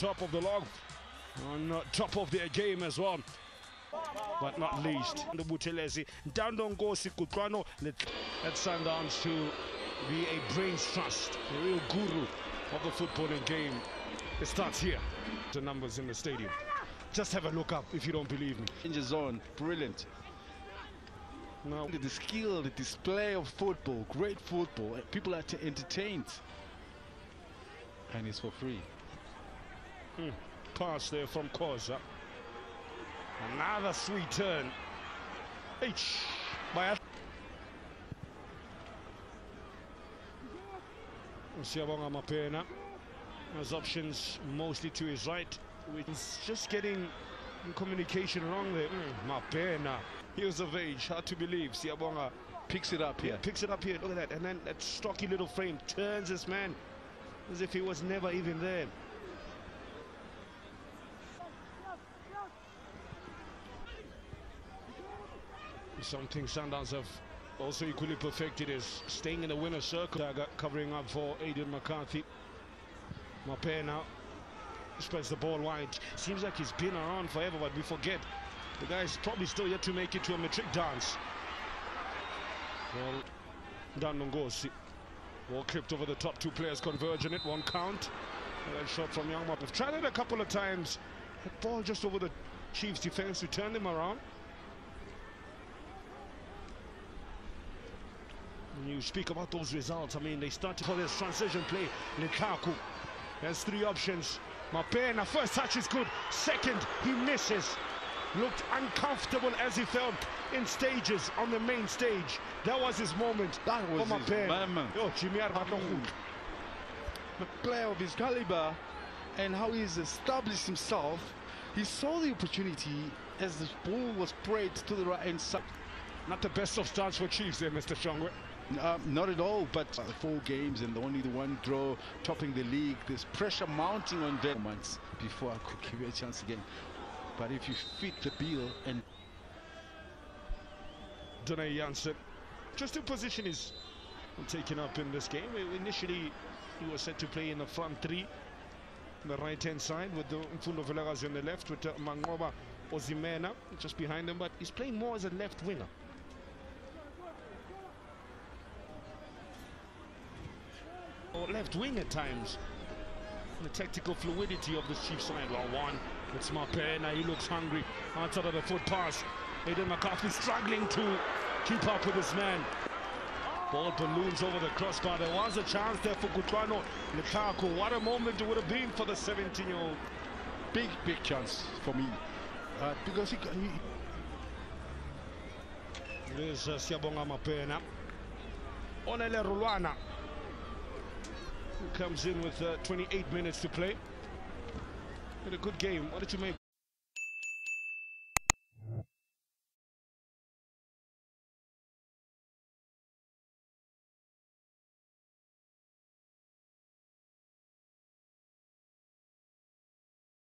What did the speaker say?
top of the log, on uh, top of their game as well. But not least, the Buthelezi, Dando Ngosi Kutrano, at Sundowns to be a brains trust, a real guru of the footballing game. It starts here. The numbers in the stadium. Just have a look up if you don't believe me. Danger zone, brilliant. Now, The skill, the display of football, great football. People are entertained. And it's for free. Pass there from Koza. Another sweet turn. H by Siyabonga Mabena has options mostly to his right. He's just getting communication wrong there. Mm, Mabena. He was of age, hard to believe. Siyabonga Picks it up here. picks it up here. Look at that. And then that stocky little frame turns this man as if he was never even there. Something Sundowns have also equally perfected is staying in the winner's circle. Covering up for Aidan McCarthy. Mabena now spreads the ball wide. Seems like he's been around forever, but we forget the guy's probably still yet to make it to a metric dance. Well, Dan Ngosi. Ball clipped over the top two players converging it, one count. That shot from Young Mop. Tried it a couple of times. That ball just over the Chiefs defense to turn them around. When you speak about those results, I mean, they started for this transition play. Lukaku has three options. Mabena, first touch is good. Second, he misses. Looked uncomfortable as he felt in stages on the main stage. That was his moment. That was for his Mabena. moment. Jimmy Arbanon. A player of his caliber and how he's established himself. He saw the opportunity as the ball was sprayed to the right hand side. Not the best of starts for Chiefs there, Mr. Shongwe. Uh, not at all, but uh, four games and only the one draw, topping the league. There's pressure mounting on them months before I could give you a chance again. But if you fit the bill and Dene Janssen. Just to position is taken up in this game. Initially, he was set to play in the front three, on the right-hand side, with the Mfundo Villegas on the left, with uh, Mangoba Ozimena just behind him, but he's playing more as a left winger. Left wing at times. The tactical fluidity of the Chiefs side. Well, one, it's Mabena, he looks hungry. Outside of the foot pass. Aiden McCarthy struggling to keep up with his man. Ball balloons over the crossbar. There was a chance there for Gutwano Lukaku. What a moment it would have been for the 17-year-old. big, big chance for me. Uh, because he, he uh, Siyabonga Mabena. Onele Rulwana comes in with uh, 28 minutes to play. Had a good game. What did you make?